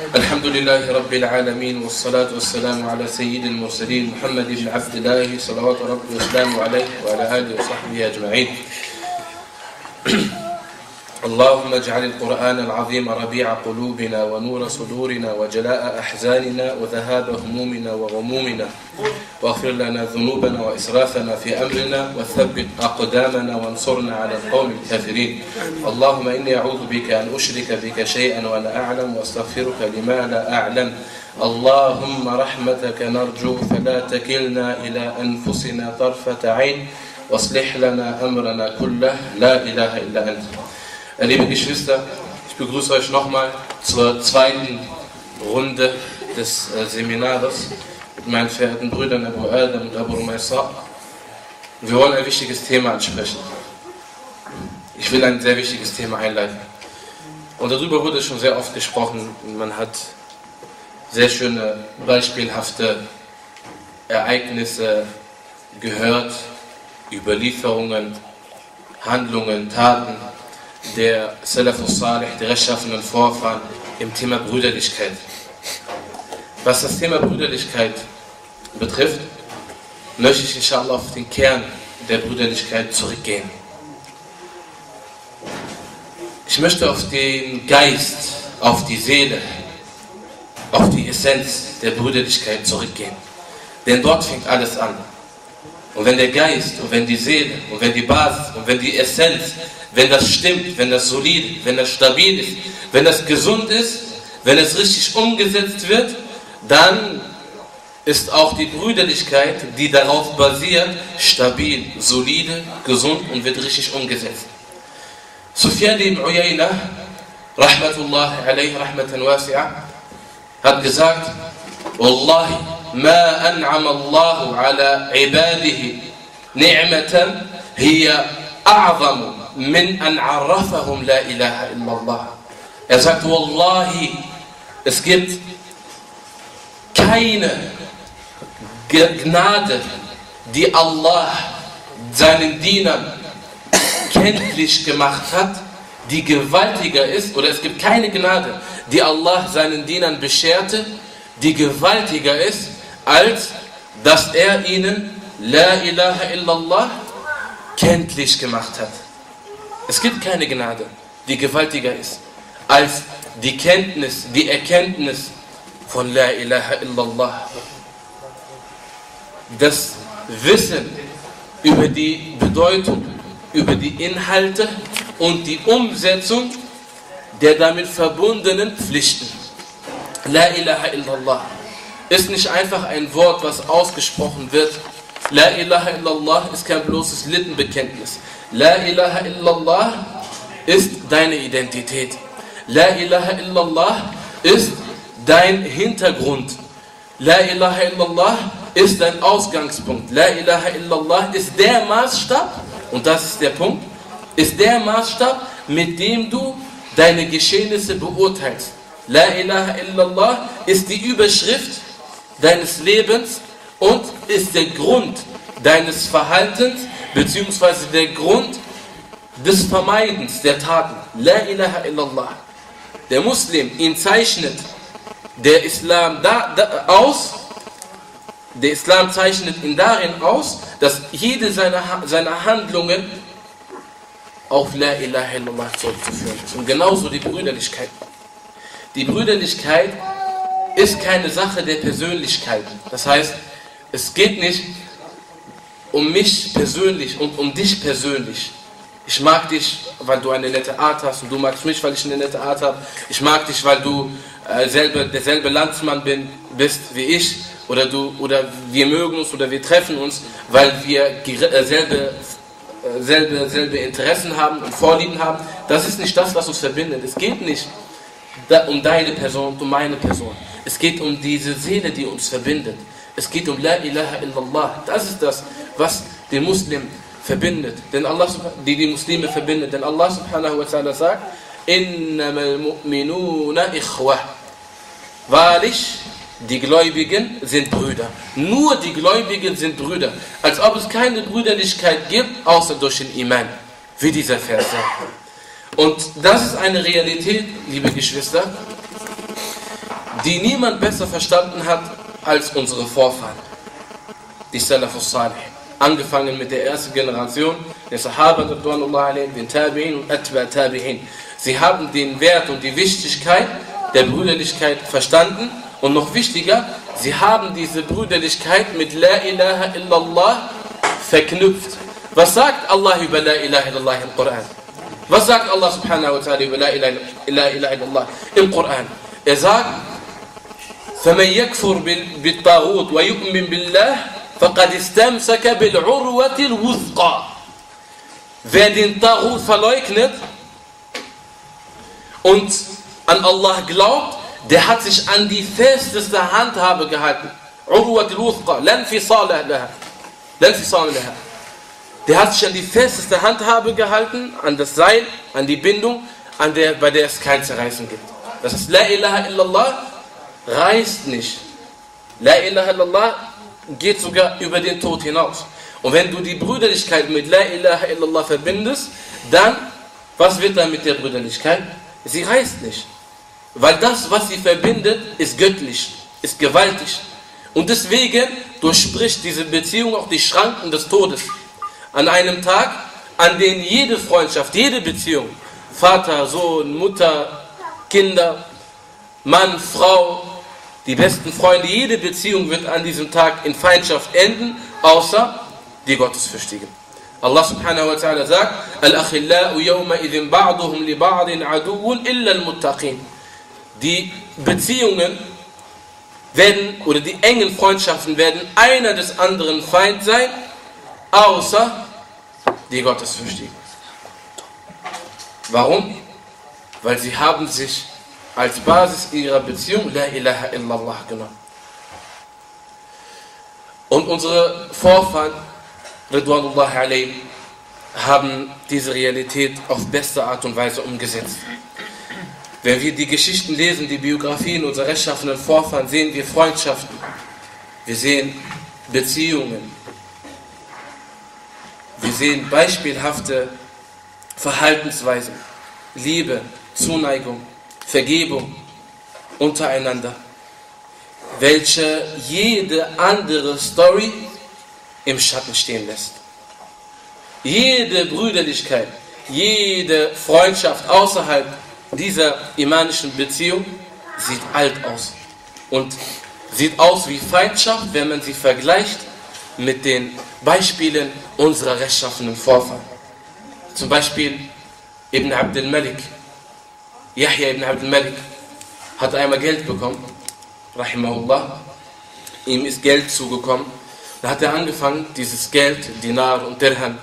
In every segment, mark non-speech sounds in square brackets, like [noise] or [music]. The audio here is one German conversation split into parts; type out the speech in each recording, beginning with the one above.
الحمد لله رب العالمين والصلاة والسلام على سيد المرسلين محمد بن عبد الله صلوات ربي وسلامه عليه وعلى آله وصحبه أجمعين. اللهم اجعل القرآن العظيم ربيع قلوبنا ونور صدورنا وجلاء أحزاننا وذهاب همومنا وغمومنا. واغفر لنا ذنوبنا وإسرافنا في أمرنا وثبت أقدامنا وانصرنا على القوم الكافرين. اللهم إني أعوذ بك أن أشرك بك شيئا وأنا أعلم وأستغفرك لما لا أعلم. اللهم رحمتك نرجو فلا تكلنا إلى أنفسنا طرفة عين واصلح لنا أمرنا كله. لا إله إلا أنت. Liebe Geschwister, ich begrüße euch nochmal zur zweiten Runde des äh, Seminars mit meinen verehrten Brüdern Abu Adam und Abu Rumaysa. Wir wollen ein wichtiges Thema ansprechen. Ich will ein sehr wichtiges Thema einleiten. Und darüber wurde schon sehr oft gesprochen. Man hat sehr schöne, beispielhafte Ereignisse gehört, Überlieferungen, Handlungen, Taten der Salafus Salih, der rechtschaffenen Vorfahren im Thema Brüderlichkeit. Was das Thema Brüderlichkeit betrifft, möchte ich inshallah auf den Kern der Brüderlichkeit zurückgehen. Ich möchte auf den Geist, auf die Seele, auf die Essenz der Brüderlichkeit zurückgehen. Denn dort fängt alles an. Und wenn der Geist und wenn die Seele und wenn die Basis und wenn die Essenz, wenn das stimmt, wenn das solide, wenn das stabil ist, wenn das gesund ist, wenn es richtig umgesetzt wird, dann ist auch die Brüderlichkeit, die darauf basiert, stabil, solide, gesund und wird richtig umgesetzt. Sufyan ibn Uyayna, rahmatullah alayhi rahmatan wasi'a, hat gesagt, Wallahi, ما أنعم الله على عباده نعمة هي أعظم من أن عرفهم لا إله إلا الله Er sagt, Wallahi, es gibt keine Gnade, die Allah seinen Dienern kenntlich gemacht hat, die gewaltiger ist, oder es gibt keine Gnade, die Allah seinen Dienern bescherte, die gewaltiger ist, als dass er ihnen La ilaha illallah kenntlich gemacht hat. Es gibt keine Gnade, die gewaltiger ist, als die Kenntnis, die Erkenntnis von La ilaha illallah. Das Wissen über die Bedeutung, über die Inhalte und die Umsetzung der damit verbundenen Pflichten. La ilaha illallah ist nicht einfach ein Wort, was ausgesprochen wird. La ilaha illallah ist kein bloßes Lippenbekenntnis. La ilaha illallah ist deine Identität. La ilaha illallah ist dein Hintergrund. La ilaha illallah ist dein Ausgangspunkt. La ilaha illallah ist der Maßstab, und das ist der Punkt, ist der Maßstab, mit dem du deine Geschehnisse beurteilst. La ilaha illallah ist die Überschrift deines Lebens und ist der Grund deines Verhaltens beziehungsweise der Grund des Vermeidens der Taten. La ilaha illallah. Der Muslim, ihn zeichnet der Islam da, da, aus, der Islam zeichnet ihn darin aus, dass jede seiner, seiner Handlungen auf La ilaha illallah zurückzuführen ist. Und genauso die Brüderlichkeit. Die Brüderlichkeit ist keine Sache der Persönlichkeiten. Das heißt, es geht nicht um mich persönlich und um dich persönlich. Ich mag dich, weil du eine nette Art hast und du magst mich, weil ich eine nette Art habe. Ich mag dich, weil du äh, selbe, derselbe Landsmann bin, bist wie ich. Oder, du, oder wir mögen uns oder wir treffen uns, weil wir äh, selbe, äh, selbe, selbe Interessen haben und Vorlieben haben. Das ist nicht das, was uns verbindet. Es geht nicht um deine Person und um meine Person. Es geht um diese Seele, die uns verbindet. Es geht um La ilaha illallah. Das ist das, was den Muslim verbindet. Denn Allah, die die Muslime verbindet. Denn Allah subhanahu wa ta'ala sagt, Innamal mu'minuna ikhwa. Wahrlich, die Gläubigen sind Brüder. Nur die Gläubigen sind Brüder. Als ob es keine Brüderlichkeit gibt, außer durch den Iman. Wie dieser Vers sagt. Und das ist eine Realität, liebe Geschwister, die niemand besser verstanden hat als unsere Vorfahren, die Salafus Salih. Angefangen mit der ersten Generation, den Sahaba, den Tabi'in und Atba Tabi'in. Sie haben den Wert und die Wichtigkeit der Brüderlichkeit verstanden und noch wichtiger, sie haben diese Brüderlichkeit mit La ilaha illallah verknüpft. Was sagt Allah über La ilaha illallah im Koran? Was sagt Allah subhanahu wa ta'ala über La ilaha illallah im Koran? Er sagt, فمن يكفر بالطاغوت ويؤمن بالله فقد استمسك بالعروة الوثقى Wer den Taghut verleugnet und an Allah glaubt, der hat sich an die festeste Handhabe gehalten. Urwat al-Wuthqa, lan fisala laha. Lan fisala laha. Der hat sich an die festeste Handhabe gehalten, an das Seil, an die Bindung, an der, bei der es kein Zerreißen gibt. Das ist La ilaha illallah reißt nicht. La ilaha illallah geht sogar über den Tod hinaus. Und wenn du die Brüderlichkeit mit La ilaha illallah verbindest, dann, was wird dann mit der Brüderlichkeit? Sie reißt nicht. Weil das, was sie verbindet, ist göttlich, ist gewaltig. Und deswegen durchspricht diese Beziehung auch die Schranken des Todes. An einem Tag, an dem jede Freundschaft, jede Beziehung, Vater, Sohn, Mutter, Kinder, Mann, Frau, die besten Freunde, jede Beziehung wird an diesem Tag in Feindschaft enden, außer die Gottesfürchtigen. Allah subhanahu wa ta'ala sagt, Al-Akhillau yawma idhin ba'duhum li ba'din aduun illa al-muttaqin. Die Beziehungen werden, oder die engen Freundschaften werden einer des anderen Feind sein, außer die Gottesfürchtigen. Warum? Weil sie haben sich als Basis ihrer Beziehung La ilaha illallah genommen. Und unsere Vorfahren, Ridwanullah alayhim, haben diese Realität auf beste Art und Weise umgesetzt. Wenn wir die Geschichten lesen, die Biografien unserer rechtschaffenden Vorfahren, sehen wir Freundschaften, wir sehen Beziehungen, wir sehen beispielhafte Verhaltensweisen, Liebe, Zuneigung, Vergebung untereinander, welche jede andere Story im Schatten stehen lässt. Jede Brüderlichkeit, jede Freundschaft außerhalb dieser imanischen Beziehung sieht alt aus und sieht aus wie Feindschaft, wenn man sie vergleicht mit den Beispielen unserer rechtschaffenen Vorfahren. Zum Beispiel Ibn Abdel Malik, Yahya ibn Abdel Malik, hat einmal Geld bekommen, rahimahullah. Ihm ist Geld zugekommen. Da hat er angefangen, dieses Geld, Dinar und Dirham,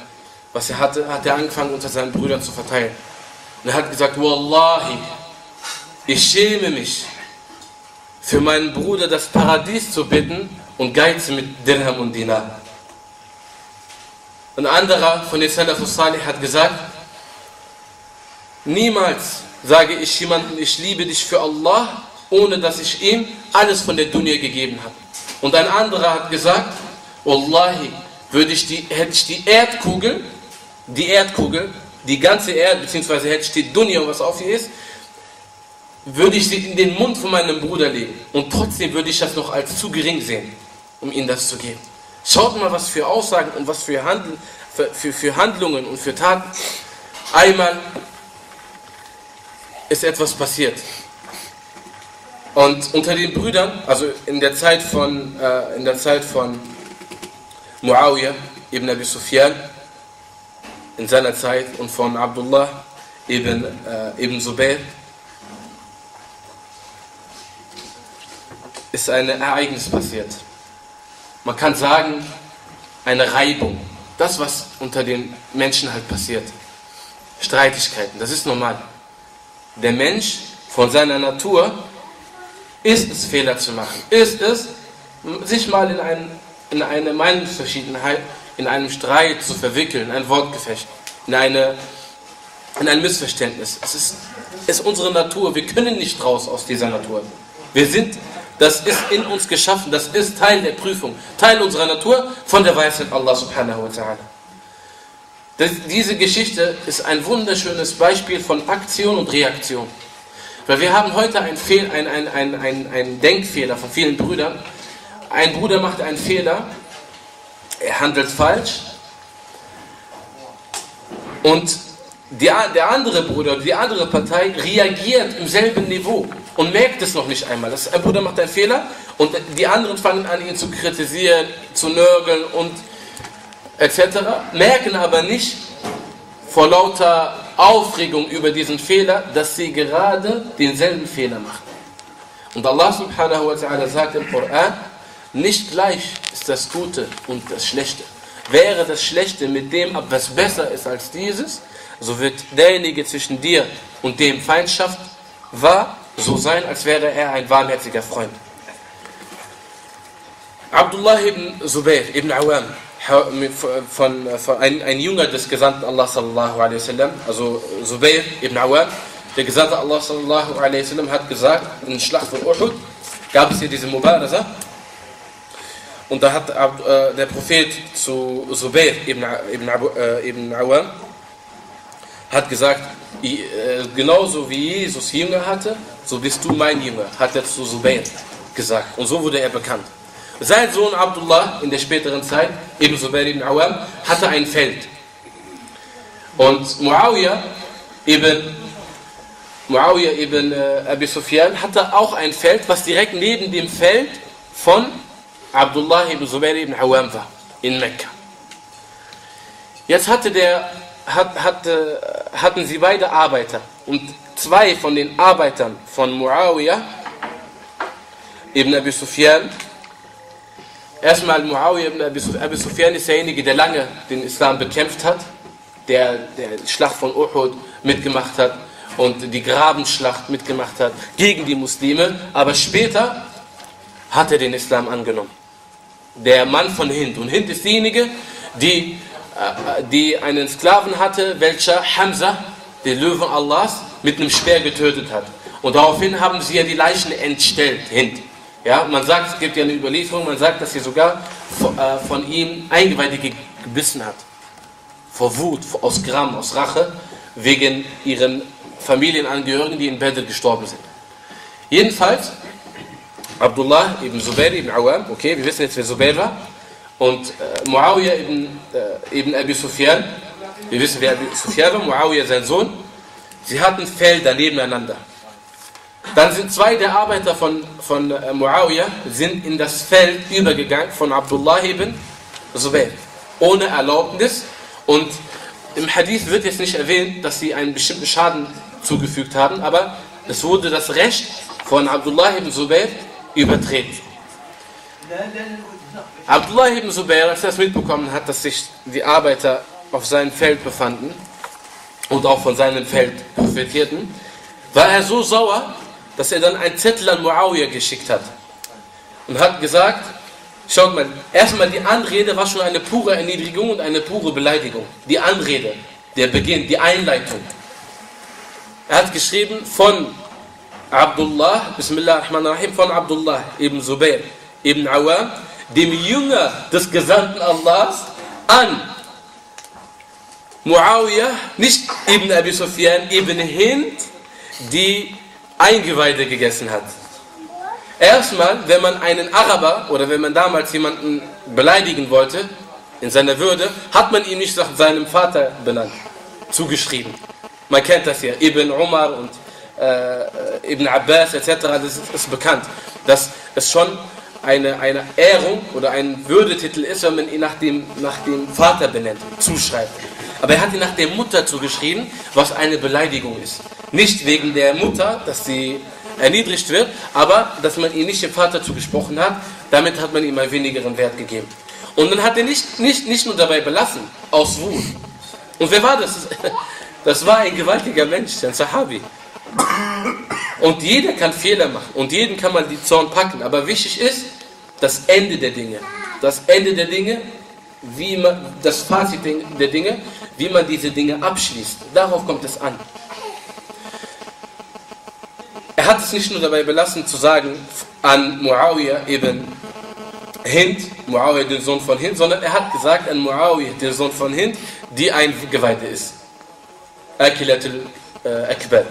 was er hatte, hat er angefangen unter seinen Brüdern zu verteilen. Und er hat gesagt, Wallahi, ich schäme mich, für meinen Bruder das Paradies zu bitten und geize mit Dirham und Dinar. Ein anderer von den Salafus Salih hat gesagt, niemals sage ich jemandem, ich liebe dich für Allah, ohne dass ich ihm alles von der Dunya gegeben habe. Und ein anderer hat gesagt, Wallahi, würde ich die, hätte ich die Erdkugel, die Erdkugel, die ganze Erde, beziehungsweise hätte ich die Dunya, was auf ihr ist, würde ich sie in den Mund von meinem Bruder legen. Und trotzdem würde ich das noch als zu gering sehen, um ihm das zu geben. Schaut mal, was für Aussagen und was für, Handl für, für, für Handlungen und für Taten. Einmal ist etwas passiert. Und unter den Brüdern, also in der Zeit von, äh, in der Zeit von Muawiyah ibn Abi Sufyan, in seiner Zeit und von Abdullah ibn, äh, ibn Zubair, ist ein Ereignis passiert. Man kann sagen, eine Reibung. Das, was unter den Menschen halt passiert. Streitigkeiten, das ist normal. Der Mensch von seiner Natur ist es, Fehler zu machen. Ist es, sich mal in, ein, in eine Meinungsverschiedenheit, in einem Streit zu verwickeln, in ein Wortgefecht, in, eine, in ein Missverständnis. Es ist, ist unsere Natur. Wir können nicht raus aus dieser Natur. Wir sind, das ist in uns geschaffen, das ist Teil der Prüfung, Teil unserer Natur von der Weisheit Allah subhanahu wa ta'ala. Diese Geschichte ist ein wunderschönes Beispiel von Aktion und Reaktion. Weil wir haben heute einen, Fehl, ein, ein, ein, ein, ein Denkfehler von vielen Brüdern. Ein Bruder macht einen Fehler, er handelt falsch und die, der andere Bruder, die andere Partei reagiert im selben Niveau und merkt es noch nicht einmal. Das, ein Bruder macht einen Fehler und die anderen fangen an, ihn zu kritisieren, zu nörgeln und etc. Merken aber nicht vor lauter Aufregung über diesen Fehler, dass sie gerade denselben Fehler machen. Und Allah subhanahu wa ta'ala sagt im Koran, nicht gleich ist das Gute und das Schlechte. Wäre das Schlechte mit dem, was besser ist als dieses, so wird derjenige zwischen dir und dem Feindschaft wahr, so sein, als wäre er ein warmherziger Freund. Abdullah ibn Zubair ibn Awam, von, von ein, ein Jünger des Gesandten Allah sallallahu alaihi wasallam, also Zubair ibn Awam, der Gesandte Allah sallallahu alaihi wasallam hat gesagt, in der Schlacht von Uhud gab es hier diese Mubaraza und da hat äh, der Prophet zu Zubair ibn, ibn, äh, ibn Awam hat gesagt, äh, genauso wie Jesus Jünger hatte, so bist du mein Jünger, hat er zu Zubair gesagt. Und so wurde er bekannt. Sein Sohn Abdullah in der späteren Zeit, eben Zubair ibn Awam, hatte ein Feld. Und Muawiyah ibn, Muawiyah ibn äh, Abi Sufyan hatte auch ein Feld, was direkt neben dem Feld von Abdullah ibn Zubair ibn Awam war, in Mekka. Jetzt hatte der, hat, hatte, hatten sie beide Arbeiter und zwei von den Arbeitern von Muawiyah ibn Abi Sufyan, erstmal Muawiyah ibn Abi Sufyan ist derjenige, der lange den Islam bekämpft hat, der der Schlacht von Uhud mitgemacht hat und die Grabenschlacht mitgemacht hat gegen die Muslime, aber später hat er den Islam angenommen der Mann von Hind. Und Hind ist diejenige, die, äh, die einen Sklaven hatte, welcher Hamza, den Löwen Allahs, mit einem Speer getötet hat. Und daraufhin haben sie ja die Leichen entstellt, Hind. Ja, man sagt, es gibt ja eine Überlieferung, man sagt, dass sie sogar äh, von ihm Eingeweide gebissen hat. Vor Wut, aus Gram, aus Rache, wegen ihren Familienangehörigen, die in Bedr gestorben sind. Jedenfalls Abdullah ibn Zubair ibn Awam, okay, wir wissen jetzt, wer Zubair war, und äh, Muawiyah ibn, äh, ibn Abi Sufyan, wir wissen, wer Abi Sufyan war, Muawiyah sein Sohn, sie hatten Felder nebeneinander. Dann sind zwei der Arbeiter von, von äh, Muawiyah sind in das Feld übergegangen von Abdullah ibn Zubair, ohne Erlaubnis und im Hadith wird jetzt nicht erwähnt, dass sie einen bestimmten Schaden zugefügt haben, aber es wurde das Recht von Abdullah ibn Zubair übertreten. Abdullah ibn Zubair, als er das mitbekommen hat, dass sich die Arbeiter auf seinem Feld befanden und auch von seinem Feld profitierten, war er so sauer, dass er dann einen Zettel an Muawiyah geschickt hat und hat gesagt, schaut mal, erstmal die Anrede war schon eine pure Erniedrigung und eine pure Beleidigung. Die Anrede, der Beginn, die Einleitung. Er hat geschrieben von Abdullah, Bismillahirrahmanirrahim, von Abdullah ibn Zubair ibn Awam, dem Jünger des Gesandten Allahs, an Muawiyah, nicht ibn Abi Sufyan, ibn Hind, die Eingeweide gegessen hat. Erstmal, wenn man einen Araber oder wenn man damals jemanden beleidigen wollte, in seiner Würde, hat man ihn nicht nach seinem Vater benannt, zugeschrieben. Man kennt das ja, Ibn Umar und äh, Ibn Abbas etc., das ist, ist, bekannt, dass es schon eine, eine Ehrung oder ein Würdetitel ist, wenn man ihn nach dem, nach dem Vater benennt, zuschreibt. Aber er hat ihn nach der Mutter zugeschrieben, was eine Beleidigung ist. Nicht wegen der Mutter, dass sie erniedrigt wird, aber dass man ihn nicht dem Vater zugesprochen hat, damit hat man ihm einen wenigeren Wert gegeben. Und dann hat er nicht, nicht, nicht nur dabei belassen, aus Wut. Und wer war das? [laughs] Das war ein gewaltiger Mensch, ein Sahabi. Und jeder kann Fehler machen und jeden kann man die Zorn packen. Aber wichtig ist das Ende der Dinge. Das Ende der Dinge, wie man, das Fazit der Dinge, wie man diese Dinge abschließt. Darauf kommt es an. Er hat es nicht nur dabei belassen zu sagen an Muawiyah eben Hind, Muawiyah den Sohn von Hind, sondern er hat gesagt an Muawiyah den Sohn von Hind, die ein Geweihte ist. Akilatul äh, Akbar.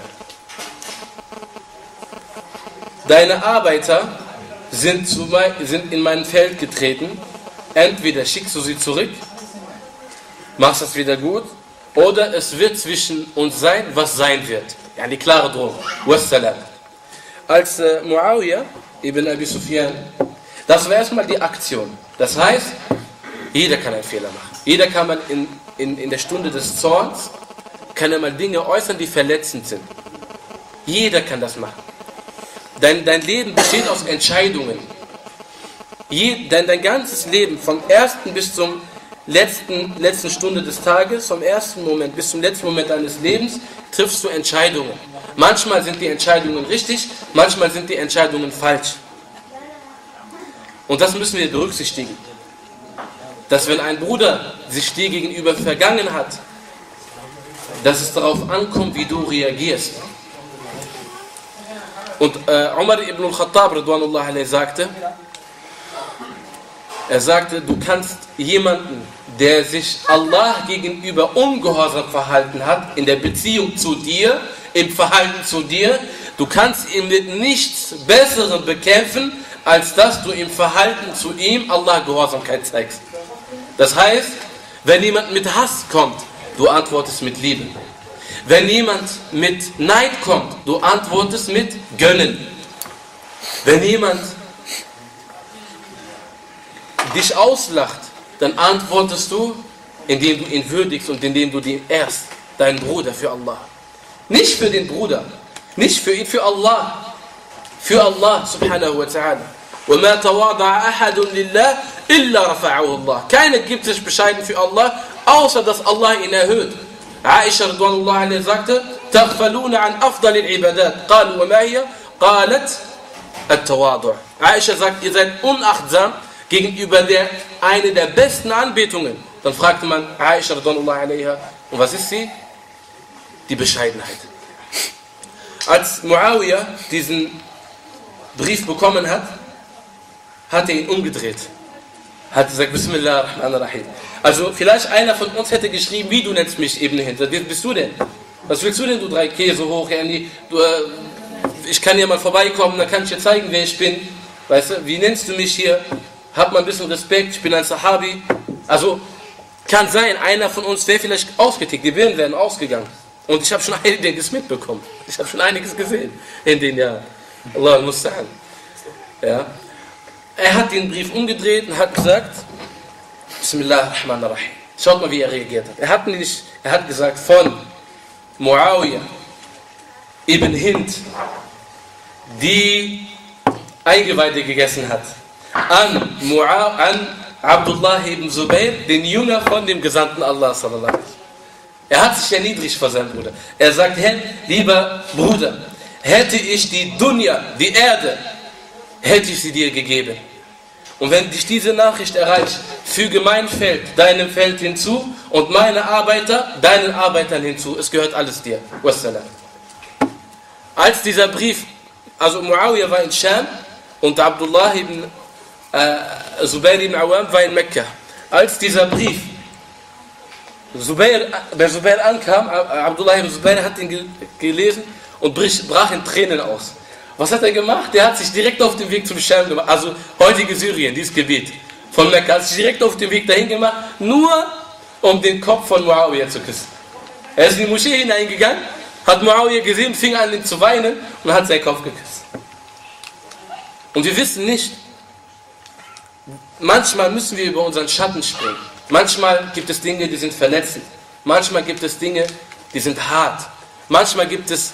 deine Arbeiter sind, zu, sind in mein Feld getreten, entweder schickst du sie zurück, machst das wieder gut, oder es wird zwischen uns sein, was sein wird. Ja, die klare Drohung. Wassalam. Als äh, Muawiyah ibn Abi Sufyan, das war erstmal die Aktion. Das heißt, jeder kann einen Fehler machen. Jeder kann man in, in, in der Stunde des Zorns, kann er mal Dinge äußern, die verletzend sind. Jeder kann das machen. Dein, dein Leben besteht aus Entscheidungen. Je, dein, dein ganzes Leben, vom ersten bis zum letzten, letzten Stunde des Tages, vom ersten Moment bis zum letzten Moment deines Lebens, triffst du Entscheidungen. Manchmal sind die Entscheidungen richtig, manchmal sind die Entscheidungen falsch. Und das müssen wir berücksichtigen. Dass wenn ein Bruder sich dir gegenüber vergangen hat, dass es darauf ankommt, wie du reagierst. Und äh, Umar ibn al-Khattab sagte, er sagte, du kannst jemanden, der sich Allah gegenüber ungehorsam verhalten hat, in der Beziehung zu dir, im Verhalten zu dir, du kannst ihn mit nichts Besserem bekämpfen, als dass du im Verhalten zu ihm Allah Gehorsamkeit zeigst. Das heißt, wenn jemand mit Hass kommt, du antwortest mit Liebe. Wenn jemand mit Neid kommt, du antwortest mit Gönnen. Wenn jemand dich auslacht, dann antwortest du, indem du ihn würdigst und indem du ihn ehrst, deinen Bruder für Allah. Nicht für den Bruder, nicht für ihn, für Allah. Für Allah subhanahu wa ta'ala. وما تواضع أحد لله إلا رفعه الله. Keiner gibt sich bescheiden für Allah, außer dass Allah ihn erhöht. عائشة رضوان الله عليه sagte, تغفلون عن أفضل العبادات. قالوا وما هي؟ قالت التواضع. Aisha sagt, ihr seid unachtsam gegenüber der eine der besten Anbetungen. Dann fragte man Aisha anha, und was ist sie? Die Bescheidenheit. Als Muawiyah diesen Brief bekommen hat, hat er ihn umgedreht. Hat gesagt, Bismillah ar rahim Also vielleicht einer von uns hätte geschrieben, wie du nennst mich eben hinter. Wie bist du denn? Was willst du denn, du drei Käse hoch, Andy? Du, äh, ich kann ja mal vorbeikommen, dann kann ich dir zeigen, wer ich bin. Weißt du, wie nennst du mich hier? Hab mal ein bisschen Respekt, ich bin ein Sahabi. Also kann sein, einer von uns wäre vielleicht ausgetickt, die Birnen wären ausgegangen. Und ich habe schon [laughs] einiges mitbekommen. Ich habe schon einiges gesehen in den Jahren. Allah muss sagen. Ja. Er hat den Brief umgedreht und hat gesagt, Bismillah ar-Rahman ar-Rahim. Schaut mal, wie er reagiert hat. Er hat, nicht, er hat gesagt, von Muawiyah ibn Hind, die Eingeweide gegessen hat, an, an Abdullah ibn Zubayr, den Jünger von dem Gesandten Allah. Er hat sich erniedrigt vor seinem Bruder. Er sagt, hey, lieber Bruder, hätte ich die Dunya, die Erde, hätte ich sie dir gegeben. Und wenn dich diese Nachricht erreicht, füge mein Feld deinem Feld hinzu und meine Arbeiter deinen Arbeitern hinzu. Es gehört alles dir. Wassalam. Als dieser Brief, also Muawiyah war in Scham und Abdullah ibn äh, Zubair ibn Awam war in Mekka. Als dieser Brief Zubair, bei Zubair ankam, Abdullah ibn Zubair hat ihn gelesen und brach in Tränen aus. Was hat er gemacht? Er hat sich direkt auf den Weg zum Scham gemacht, also heutige Syrien, dieses Gebiet von Mekka, hat sich direkt auf den Weg dahin gemacht, nur um den Kopf von Muawiyah zu küssen. Er ist in die Moschee hineingegangen, hat Muawiyah gesehen, fing an ihn zu weinen und hat seinen Kopf geküsst. Und wir wissen nicht, Manchmal müssen wir über unseren Schatten springen. Manchmal gibt es Dinge, die sind verletzend. Manchmal gibt es Dinge, die sind hart. Manchmal gibt es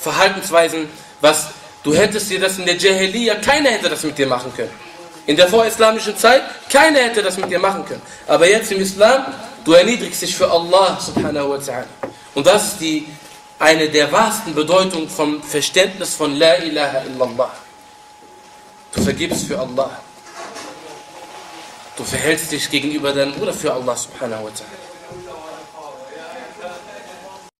Verhaltensweisen, was du hättest dir das in der Jahiliya, keiner hätte das mit dir machen können. In der vorislamischen Zeit, keiner hätte das mit dir machen können. Aber jetzt im Islam, du erniedrigst dich für Allah subhanahu wa ta'ala. Und das ist die, eine der wahrsten Bedeutungen vom Verständnis von La ilaha illallah. Du vergibst für Allah. Du verhältst dich gegenüber deinem Bruder für Allah subhanahu wa ta'ala.